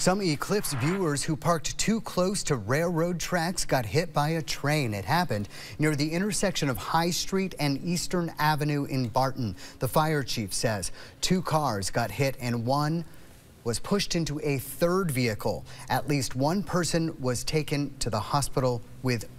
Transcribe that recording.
Some Eclipse viewers who parked too close to railroad tracks got hit by a train. It happened near the intersection of High Street and Eastern Avenue in Barton. The fire chief says two cars got hit and one was pushed into a third vehicle. At least one person was taken to the hospital with